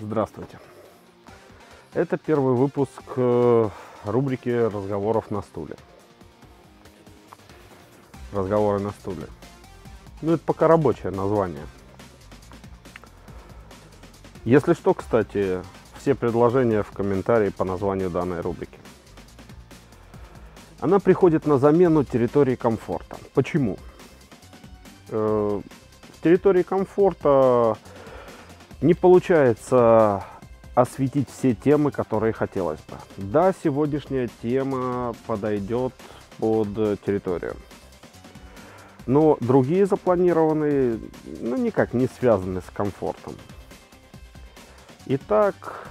Здравствуйте. Это первый выпуск э, рубрики разговоров на стуле. Разговоры на стуле. Ну, это пока рабочее название. Если что, кстати, все предложения в комментарии по названию данной рубрики. Она приходит на замену территории комфорта. Почему? Э, в территории комфорта не получается осветить все темы, которые хотелось бы. Да, сегодняшняя тема подойдет под территорию. Но другие запланированные, ну, никак не связаны с комфортом. Итак,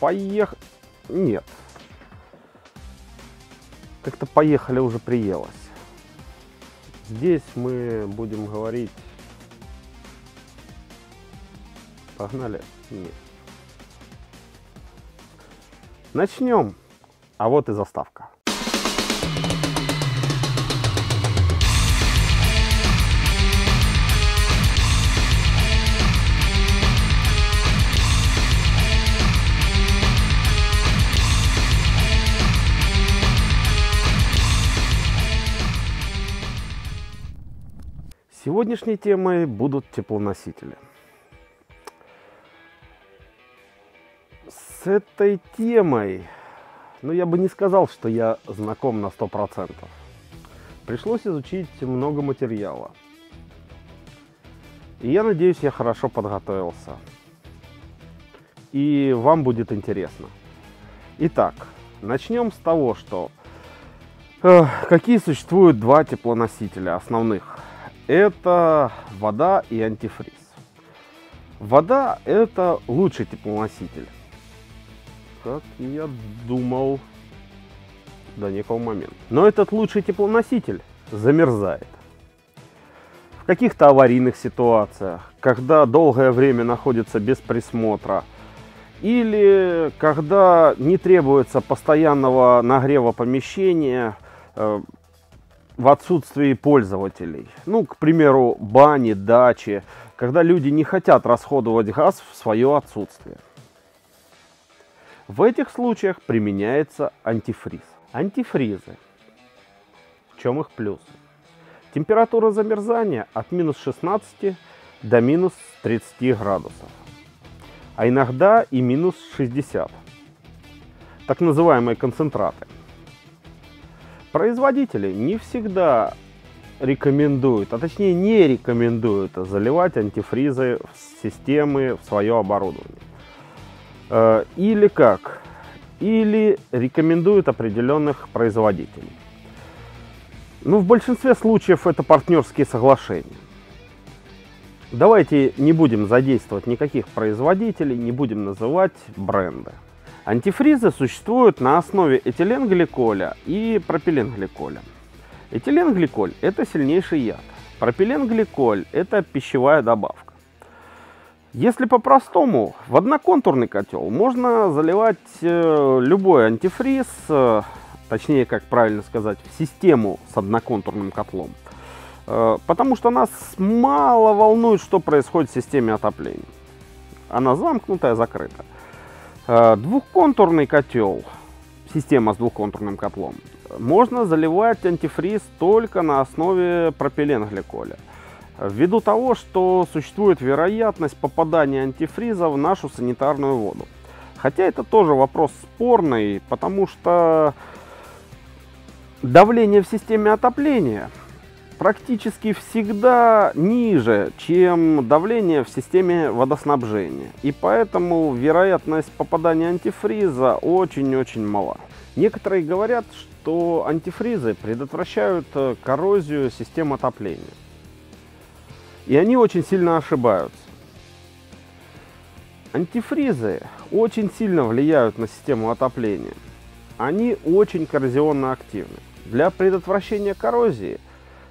поехали... Нет. Как-то поехали уже приелось. Здесь мы будем говорить... Погнали? Нет. Начнем. А вот и заставка. Сегодняшней темой будут теплоносители. С этой темой, ну я бы не сказал, что я знаком на 100%. Пришлось изучить много материала. И я надеюсь, я хорошо подготовился. И вам будет интересно. Итак, начнем с того, что э, какие существуют два теплоносителя основных это вода и антифриз. Вода это лучший теплоноситель. Как я думал до некого момента. Но этот лучший теплоноситель замерзает. В каких-то аварийных ситуациях, когда долгое время находится без присмотра, или когда не требуется постоянного нагрева помещения, э, в отсутствии пользователей. Ну, к примеру, бани, дачи, когда люди не хотят расходовать газ в свое отсутствие. В этих случаях применяется антифриз. Антифризы. В чем их плюсы? Температура замерзания от минус 16 до минус 30 градусов. А иногда и минус 60. Так называемые концентраты. Производители не всегда рекомендуют, а точнее не рекомендуют заливать антифризы в системы, в свое оборудование. Э, или как? Или рекомендуют определенных производителей. Ну, в большинстве случаев это партнерские соглашения. Давайте не будем задействовать никаких производителей, не будем называть бренды. Антифризы существуют на основе этиленгликоля и пропиленгликоля. Этиленгликоль – это сильнейший яд. Пропиленгликоль – это пищевая добавка. Если по-простому, в одноконтурный котел можно заливать э, любой антифриз, э, точнее, как правильно сказать, в систему с одноконтурным котлом. Э, потому что нас мало волнует, что происходит в системе отопления. Она замкнутая, закрытая. Э, двухконтурный котел, система с двухконтурным котлом, можно заливать антифриз только на основе пропиленгликоля. Ввиду того, что существует вероятность попадания антифриза в нашу санитарную воду. Хотя это тоже вопрос спорный, потому что давление в системе отопления – практически всегда ниже, чем давление в системе водоснабжения. И поэтому вероятность попадания антифриза очень-очень мала. Некоторые говорят, что антифризы предотвращают э, коррозию системы отопления. И они очень сильно ошибаются. Антифризы очень сильно влияют на систему отопления. Они очень коррозионно активны. Для предотвращения коррозии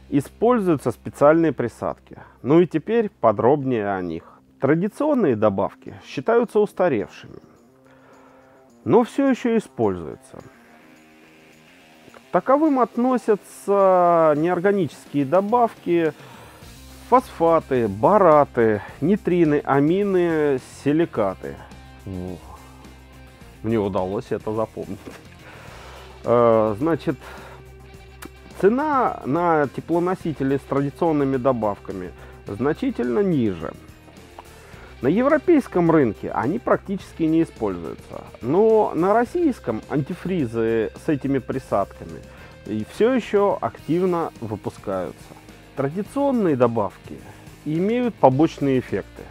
Используются специальные присадки. Ну и теперь подробнее о них. Традиционные добавки считаются устаревшими, но все еще используются. К таковым относятся неорганические добавки фосфаты, бараты, нитрины, амины, силикаты. Мне удалось это запомнить. Э, значит, цена на теплоносители с традиционными добавками значительно ниже. На европейском рынке они практически не используются, но на российском антифризы с этими присадками все еще активно выпускаются. Традиционные добавки имеют побочные эффекты.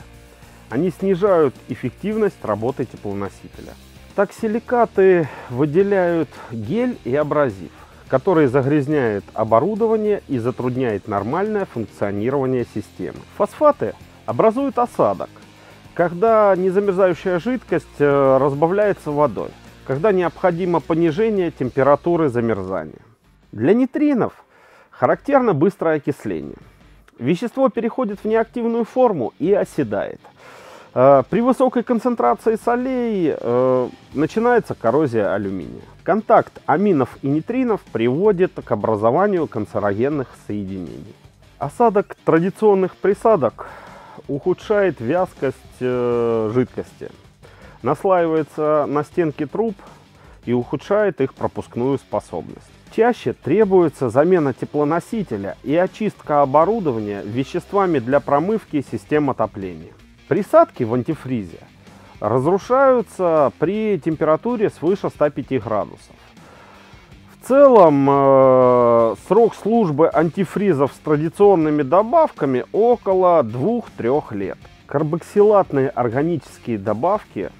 Они снижают эффективность работы теплоносителя. Так силикаты выделяют гель и абразив, который загрязняет оборудование и затрудняет нормальное функционирование системы. Фосфаты образуют осадок, когда незамерзающая жидкость э, разбавляется водой, когда необходимо понижение температуры замерзания. Для нитринов Характерно быстрое окисление. Вещество переходит в неактивную форму и оседает. Э, при высокой концентрации солей э, начинается коррозия алюминия. Контакт аминов и нитринов приводит к образованию канцерогенных соединений. Осадок традиционных присадок ухудшает вязкость э, жидкости, наслаивается на стенки труб и ухудшает их пропускную способность. Чаще требуется замена теплоносителя и очистка оборудования веществами для промывки систем отопления. Присадки в антифризе разрушаются при температуре свыше 105 градусов. В целом э, срок службы антифризов с традиционными добавками около 2-3 лет. Карбоксилатные органические добавки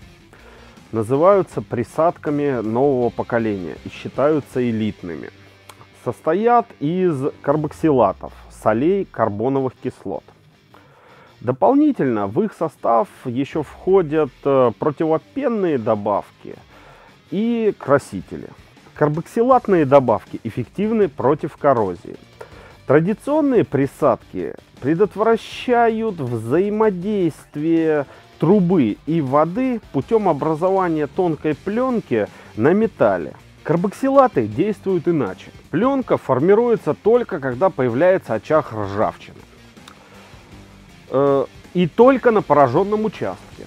называются присадками нового поколения и считаются элитными. Состоят из карбоксилатов, солей карбоновых кислот. Дополнительно в их состав еще входят э, противопенные добавки и красители. Карбоксилатные добавки эффективны против коррозии. Традиционные присадки предотвращают взаимодействие трубы и воды путем образования тонкой пленки на металле. Карбоксилаты действуют иначе. Пленка формируется только когда появляется очаг ржавчины. Э, и только на пораженном участке.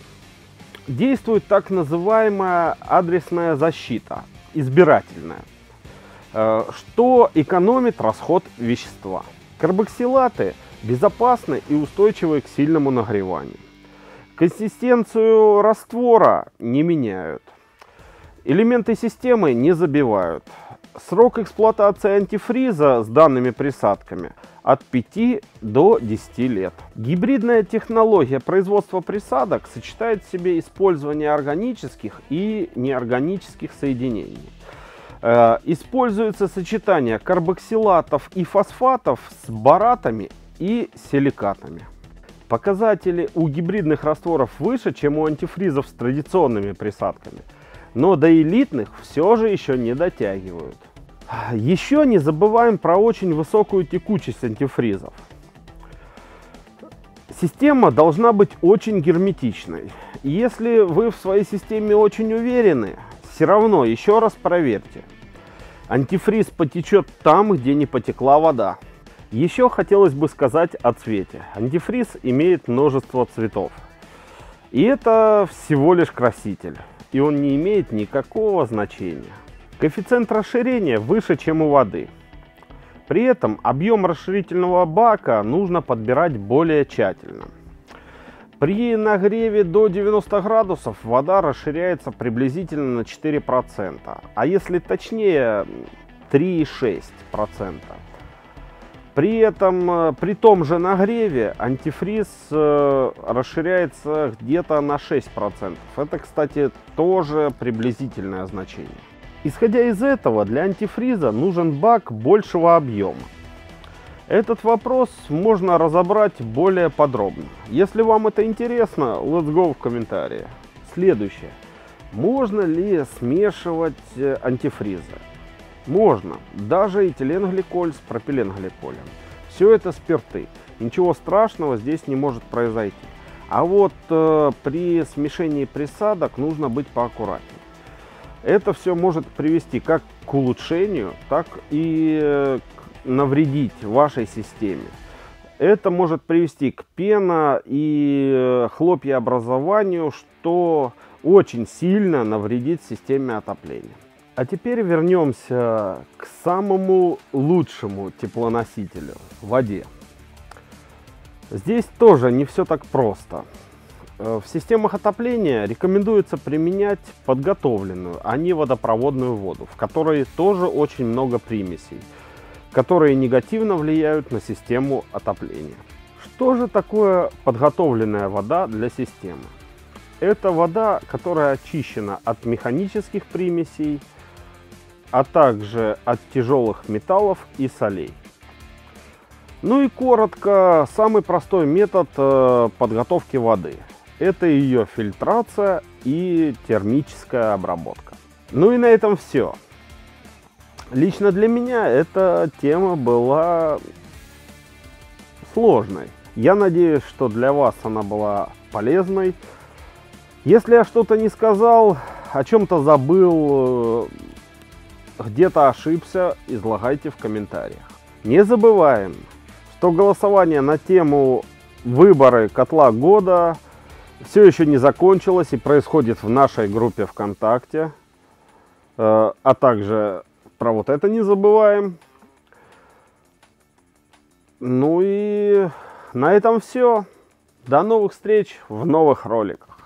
Действует так называемая адресная защита, избирательная, э, что экономит расход вещества. Карбоксилаты безопасны и устойчивы к сильному нагреванию. Консистенцию раствора не меняют. Элементы системы не забивают. Срок эксплуатации антифриза с данными присадками от 5 до 10 лет. Гибридная технология производства присадок сочетает в себе использование органических и неорганических соединений. Э, используется сочетание карбоксилатов и фосфатов с баратами и силикатами. Показатели у гибридных растворов выше, чем у антифризов с традиционными присадками, но до элитных все же еще не дотягивают. Еще не забываем про очень высокую текучесть антифризов. Система должна быть очень герметичной. Если вы в своей системе очень уверены, все равно еще раз проверьте. Антифриз потечет там, где не потекла вода. Еще хотелось бы сказать о цвете. Антифриз имеет множество цветов. И это всего лишь краситель. И он не имеет никакого значения. Коэффициент расширения выше, чем у воды. При этом объем расширительного бака нужно подбирать более тщательно. При нагреве до 90 градусов вода расширяется приблизительно на 4%, а если точнее 3,6%. При этом, э, при том же нагреве антифриз э, расширяется где-то на 6%. Это, кстати, тоже приблизительное значение. Исходя из этого, для антифриза нужен бак большего объема. Этот вопрос можно разобрать более подробно. Если вам это интересно, let's go в комментарии. Следующее. Можно ли смешивать э, антифризы? Можно, даже этиленгликоль с пропиленгликолем. Все это спирты. Ничего страшного здесь не может произойти. А вот э, при смешении присадок нужно быть поаккуратнее. Это все может привести как к улучшению, так и э, навредить вашей системе. это может привести к пена и э, хлопьеобразованию, что очень сильно навредит системе отопления. А теперь вернемся к самому лучшему теплоносителю – воде. Здесь тоже не все так просто. Э, в системах отопления рекомендуется применять подготовленную, а не водопроводную воду, в которой тоже очень много примесей, которые негативно влияют на систему отопления. Что же такое подготовленная вода для системы? Это вода, которая очищена от механических примесей, а также от тяжелых металлов и солей. Ну и коротко, самый простой метод э, подготовки воды – это ее фильтрация и термическая обработка. Ну и на этом все. Лично для меня эта тема была сложной. Я надеюсь, что для вас она была полезной. Если я что-то не сказал, о чем-то забыл, где-то ошибся, излагайте в комментариях. Не забываем, что голосование на тему выборы котла года все еще не закончилось и происходит в нашей группе ВКонтакте. Э, а также про вот это не забываем. Ну и на этом все. До новых встреч в новых роликах.